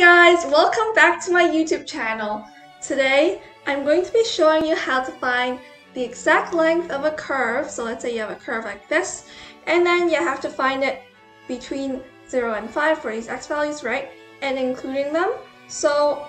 guys, welcome back to my YouTube channel. Today, I'm going to be showing you how to find the exact length of a curve. So let's say you have a curve like this, and then you have to find it between 0 and 5 for these x values, right? And including them. So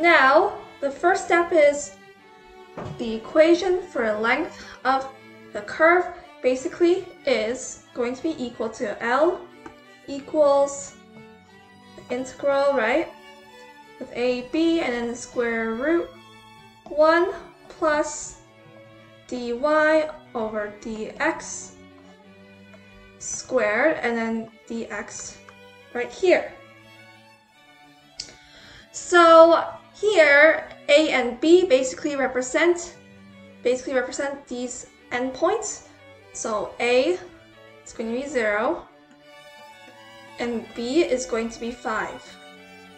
now, the first step is the equation for the length of the curve basically is going to be equal to L equals integral, right? With a, b, and then the square root 1 plus dy over dx squared, and then dx right here. So here, a and b basically represent basically represent these endpoints. So a is going to be 0, and b is going to be 5,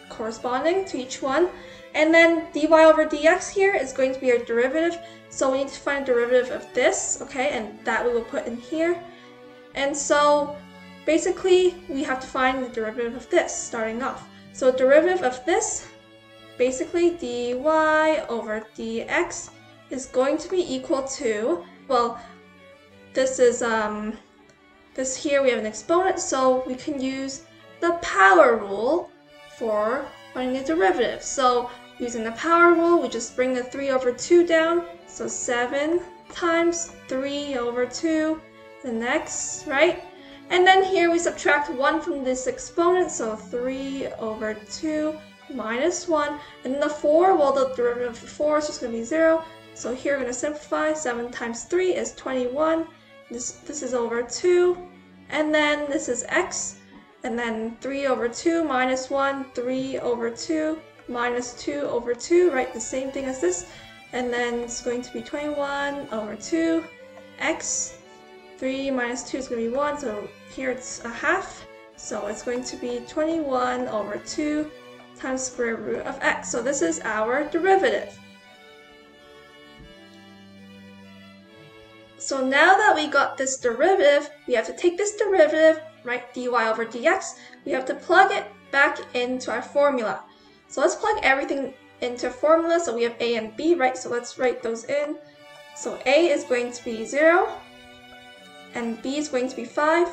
corresponding to each one. And then dy over dx here is going to be our derivative, so we need to find a derivative of this, okay, and that we will put in here. And so basically we have to find the derivative of this starting off. So derivative of this, basically dy over dx is going to be equal to, well, this is um, this here we have an exponent, so we can use the power rule for finding the derivative. So using the power rule, we just bring the 3 over 2 down. So 7 times 3 over 2, the next, right? And then here we subtract 1 from this exponent, so 3 over 2 minus 1. And then the 4, well, the derivative of 4 is just going to be 0. So here we're going to simplify. 7 times 3 is 21. This, this is over 2. And then this is x. And then 3 over 2 minus 1, 3 over 2 minus 2 over 2, right? The same thing as this. And then it's going to be 21 over 2, x. 3 minus 2 is going to be 1, so here it's a half. So it's going to be 21 over 2 times square root of x. So this is our derivative. So now that we got this derivative, we have to take this derivative, right, dy over dx, we have to plug it back into our formula. So let's plug everything into formula. So we have a and b, right? So let's write those in. So a is going to be 0, and b is going to be 5.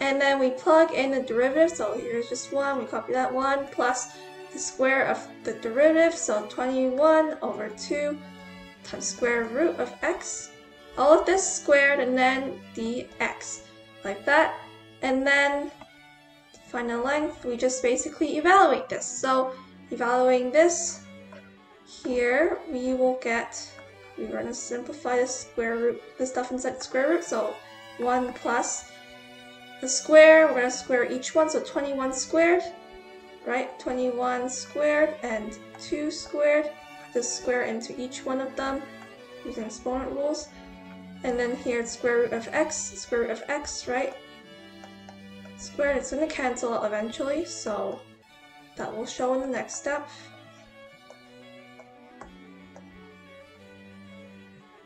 And then we plug in the derivative, so here's just 1, we copy that 1, plus the square of the derivative, so 21 over 2 times square root of x all of this squared and then dx, like that. And then to find the length, we just basically evaluate this. So evaluating this, here we will get, we're going to simplify the square root, the stuff inside the square root. So 1 plus the square, we're going to square each one, so 21 squared, right? 21 squared and 2 squared. The square into each one of them using exponent rules. And then here it's square root of x, square root of x, right? Squared, it's going to cancel out eventually, so that will show in the next step.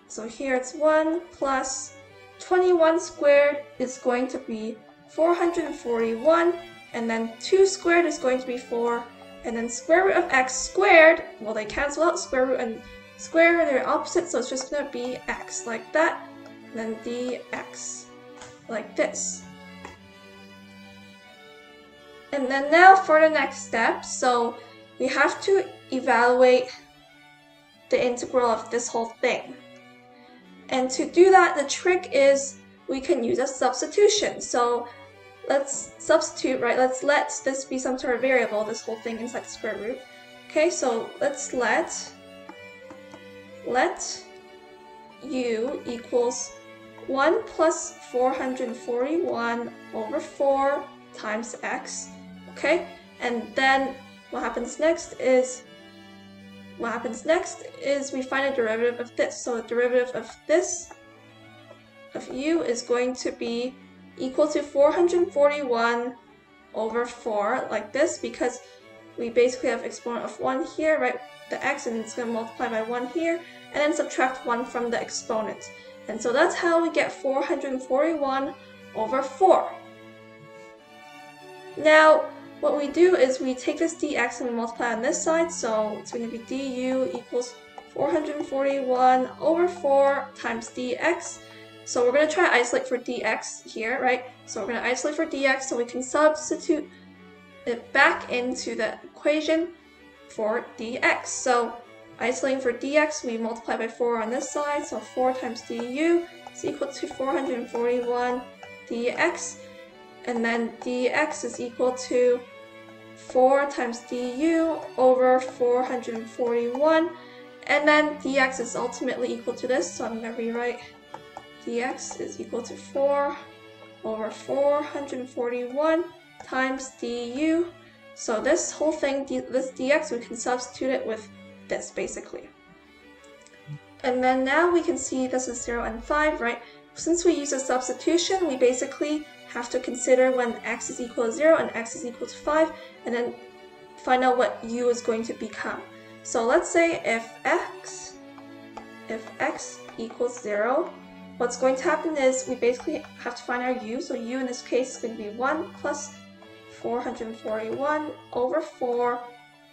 So here it's 1 plus 21 squared is going to be 441, and then 2 squared is going to be 4, and then square root of x squared, well they cancel out square root and square, they're opposite, so it's just going to be x like that then dx, like this. And then now for the next step, so we have to evaluate the integral of this whole thing. And to do that, the trick is we can use a substitution. So let's substitute, right? Let's let this be some sort of variable, this whole thing inside the square root. Okay, so let's let, let u equals 1 plus 441 over 4 times x, okay? And then what happens next is, what happens next is we find a derivative of this. So the derivative of this, of u, is going to be equal to 441 over 4, like this, because we basically have exponent of 1 here, right? The x, and it's going to multiply by 1 here, and then subtract 1 from the exponent. And so that's how we get 441 over 4. Now, what we do is we take this dx and we multiply on this side, so it's going to be du equals 441 over 4 times dx. So we're going to try to isolate for dx here, right? So we're going to isolate for dx so we can substitute it back into the equation for dx. So isolating for dx, we multiply by 4 on this side, so 4 times du is equal to 441 dx. And then dx is equal to 4 times du over 441. And then dx is ultimately equal to this, so I'm going to rewrite dx is equal to 4 over 441 times du. So this whole thing, this dx, we can substitute it with this basically. And then now we can see this is 0 and 5, right? Since we use a substitution, we basically have to consider when x is equal to 0 and x is equal to 5, and then find out what u is going to become. So let's say if x, if x equals 0, what's going to happen is we basically have to find our u. So u in this case is going to be 1 plus 441 over 4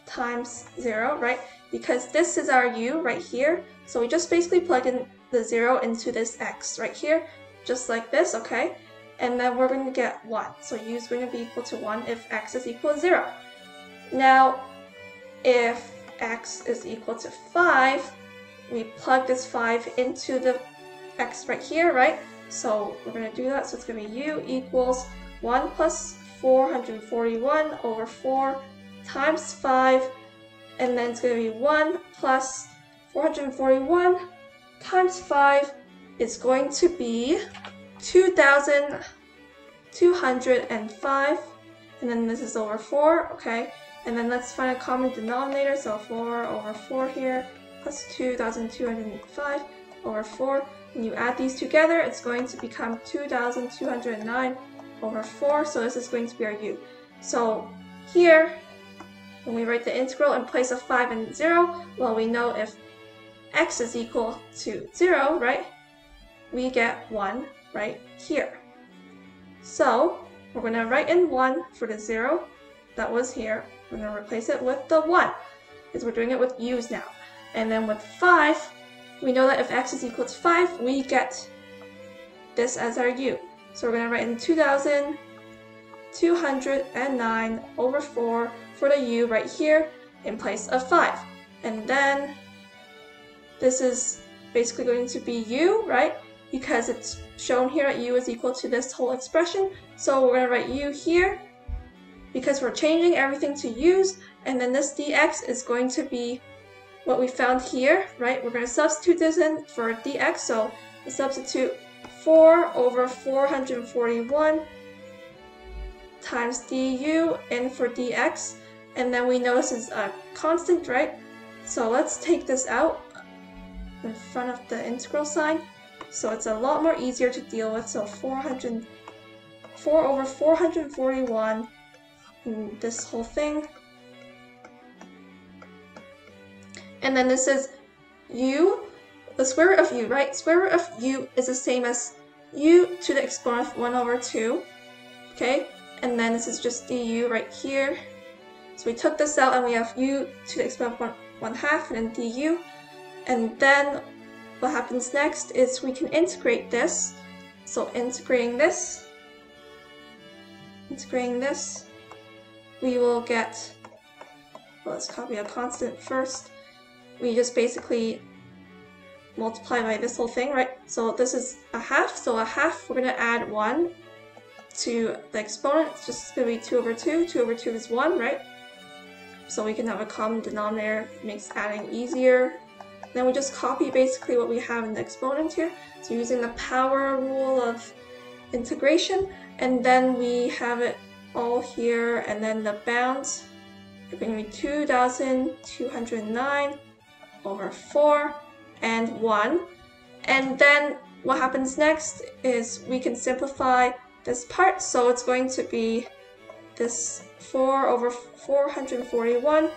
times 0, right? Because this is our u right here. So we just basically plug in the 0 into this x right here, just like this, okay? And then we're going to get 1. So u is going to be equal to 1 if x is equal to 0. Now, if x is equal to 5, we plug this 5 into the x right here, right? So we're going to do that. So it's going to be u equals 1 plus 441 over 4 times 5, and then it's going to be 1 plus 441 times 5 is going to be 2,205, and then this is over 4, okay? And then let's find a common denominator, so 4 over 4 here, plus 2,205 over 4. When you add these together, it's going to become 2,209 over 4, so this is going to be our u. So here, when we write the integral in place of 5 and 0, well, we know if x is equal to 0, right, we get 1 right here. So we're going to write in 1 for the 0 that was here, we're going to replace it with the 1, because we're doing it with u's now. And then with 5, we know that if x is equal to 5, we get this as our u. So we're going to write in 2,209 over 4 for the u right here in place of 5. And then this is basically going to be u, right? Because it's shown here that u is equal to this whole expression. So we're going to write u here because we're changing everything to u's, and then this dx is going to be what we found here, right? We're going to substitute this in for dx, so we substitute 4 over 441 times du in for dx, and then we notice it's a constant, right? So let's take this out in front of the integral sign. So it's a lot more easier to deal with. So 400, 4 over 441 this whole thing. And then this is u, the square root of u, right? Square root of u is the same as u to the exponent of 1 over 2, okay? And then this is just du right here. So we took this out and we have u to the exponent of 1, 1 half and then du. And then what happens next is we can integrate this. So integrating this, integrating this, we will get, well, let's copy a constant first. We just basically multiply by this whole thing, right? So this is a half, so a half, we're going to add 1 to the exponent. It's just going to be 2 over 2. 2 over 2 is 1, right? So we can have a common denominator, makes adding easier. Then we just copy basically what we have in the exponent here. So using the power rule of integration, and then we have it all here, and then the bounds to be 2,209 over 4 and 1. And then what happens next is we can simplify this part, so it's going to be this 4 over 441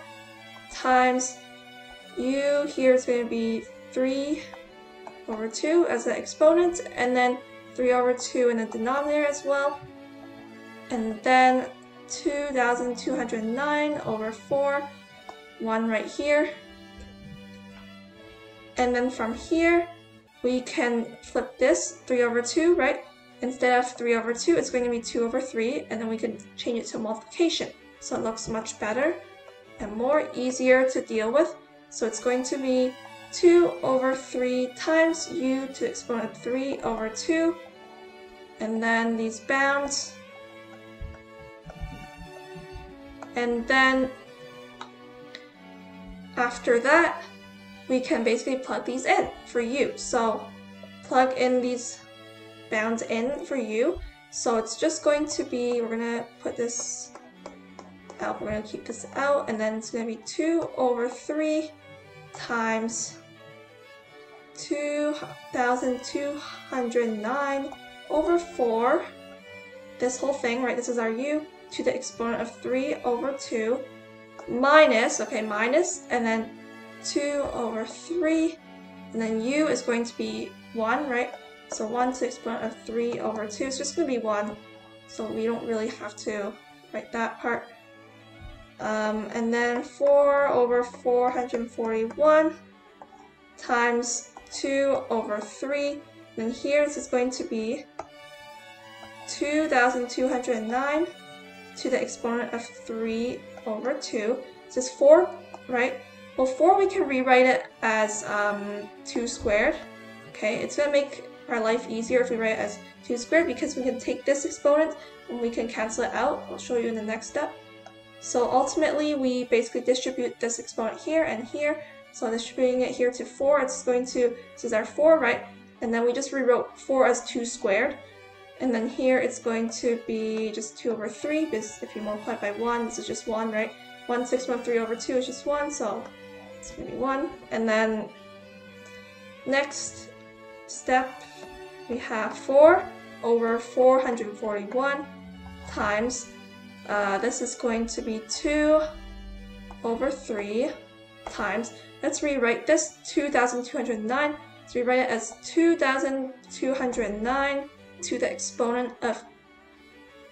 times u here is going to be 3 over 2 as the exponent, and then 3 over 2 in the denominator as well. And then 2,209 over 4, 1 right here. And then from here, we can flip this 3 over 2, right? Instead of 3 over 2, it's going to be 2 over 3, and then we can change it to multiplication. So it looks much better and more easier to deal with. So it's going to be 2 over 3 times u to the exponent 3 over 2. And then these bounds. And then after that, we can basically plug these in for u. So plug in these bounds in for u. So it's just going to be, we're going to put this out, we're to keep this out, and then it's going to be 2 over 3 times 2,209 over 4, this whole thing, right, this is our u, to the exponent of 3 over 2, minus, okay, minus, and then 2 over 3, and then u is going to be 1, right? So 1 to the exponent of 3 over 2 is just going to be 1, so we don't really have to write that part. Um, and then 4 over 441 times 2 over 3. And here this is going to be 2,209 to the exponent of 3 over 2. This is 4, right? Well, 4 we can rewrite it as um, 2 squared. Okay, it's going to make our life easier if we write it as 2 squared because we can take this exponent and we can cancel it out. I'll show you in the next step. So ultimately, we basically distribute this exponent here and here. So distributing it here to 4, it's going to, this is our 4, right? And then we just rewrote 4 as 2 squared. And then here it's going to be just 2 over 3, because if you multiply by 1, this is just 1, right? 1 6 1 3 over 2 is just 1, so it's going to be 1. And then next step, we have 4 over 441 times uh, this is going to be 2 over 3 times, let's rewrite this 2,209, let's rewrite it as 2,209 to the exponent of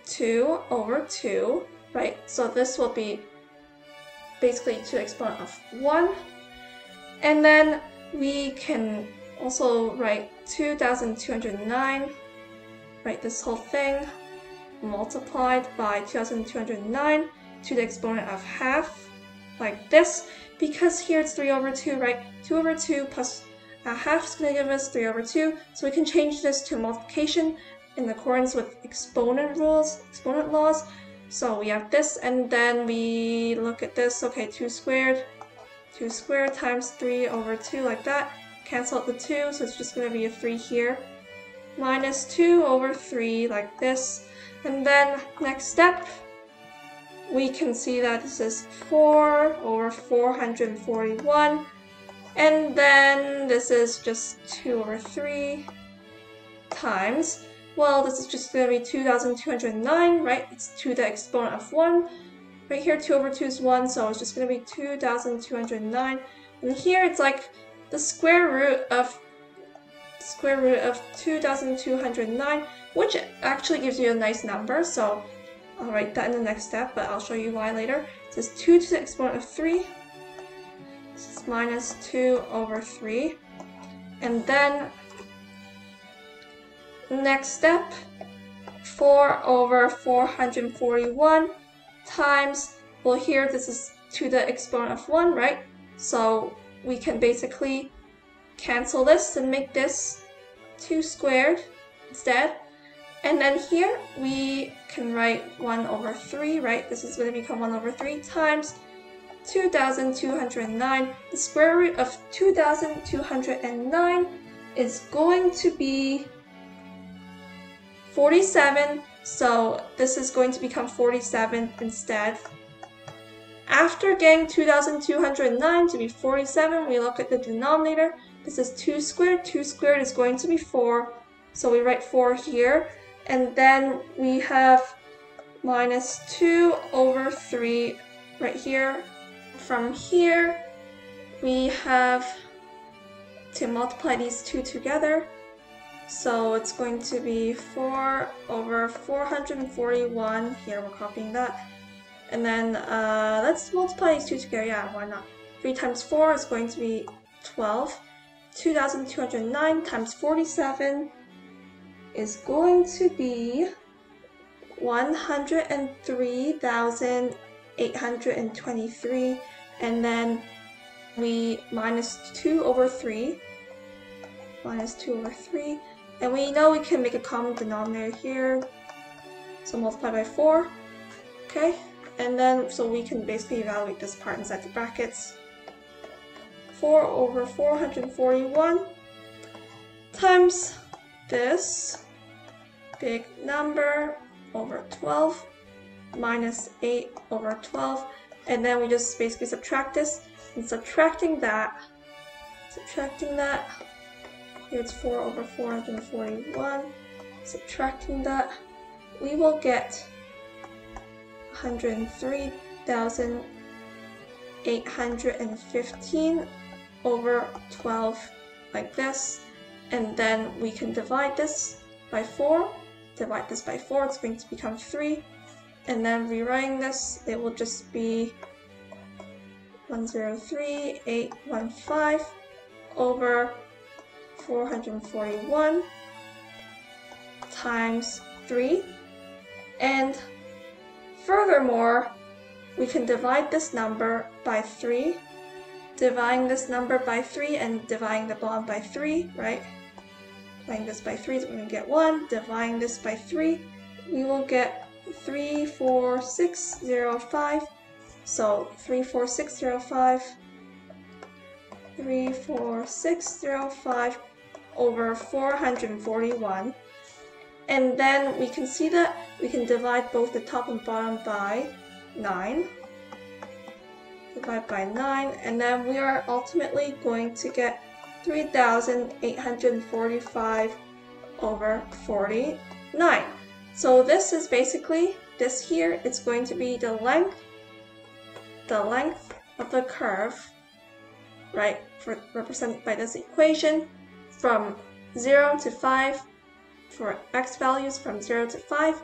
2 over 2, right? So this will be basically to the exponent of 1. And then we can also write 2,209, write this whole thing multiplied by 2209 to the exponent of half, like this. Because here it's 3 over 2, right? 2 over 2 plus a half is going to give us 3 over 2. So we can change this to multiplication in accordance with exponent rules, exponent laws. So we have this, and then we look at this. Okay, 2 squared. 2 squared times 3 over 2, like that. Cancel out the 2, so it's just going to be a 3 here. Minus 2 over 3, like this. And then next step, we can see that this is 4 over 441. And then this is just 2 over 3 times. Well, this is just going to be 2,209, right? It's to the exponent of 1. Right here, 2 over 2 is 1, so it's just going to be 2,209. And here it's like the square root of square root of 2,209 which actually gives you a nice number. So I'll write that in the next step, but I'll show you why later. It says 2 to the exponent of 3. This is minus 2 over 3. And then next step, 4 over 441 times, well here this is to the exponent of 1, right? So we can basically cancel this and make this 2 squared instead. And then here we can write 1 over 3, right? This is going to become 1 over 3 times 2,209. The square root of 2,209 is going to be 47. So this is going to become 47 instead. After getting 2,209 to be 47, we look at the denominator. This is 2 squared. 2 squared is going to be 4. So we write 4 here. And then we have minus 2 over 3 right here. From here, we have to multiply these two together. So it's going to be 4 over 441. Here we're copying that. And then uh, let's multiply these two together. Yeah, why not? 3 times 4 is going to be 12. 2,209 times 47 is going to be 103,823 and then we minus 2 over 3 minus 2 over 3 and we know we can make a common denominator here so multiply by 4 okay and then so we can basically evaluate this part inside the brackets. 4 over 441 times this big number over 12 minus 8 over 12 and then we just basically subtract this. And subtracting that subtracting that here it's 4 over 441 subtracting that we will get 103,815 over 12 like this. And then we can divide this by 4 divide this by 4 it's going to become 3 and then rewriting this it will just be 103815 over 441 times 3 and furthermore we can divide this number by 3 dividing this number by 3 and dividing the bond by 3, right? Dividing this by 3 is so to get 1. Dividing this by 3, we will get 34605. So 34605, 34605 over 441. And then we can see that we can divide both the top and bottom by 9 divide by 9, and then we are ultimately going to get 3,845 over 49. So this is basically, this here, it's going to be the length, the length of the curve, right, for, represented by this equation, from 0 to 5, for x values from 0 to 5.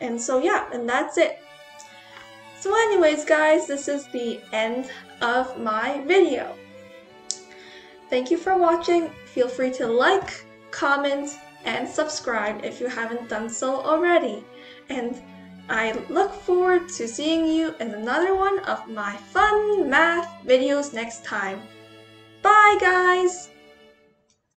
And so yeah, and that's it. So anyways guys, this is the end of my video. Thank you for watching. Feel free to like, comment, and subscribe if you haven't done so already. And I look forward to seeing you in another one of my fun math videos next time. Bye guys!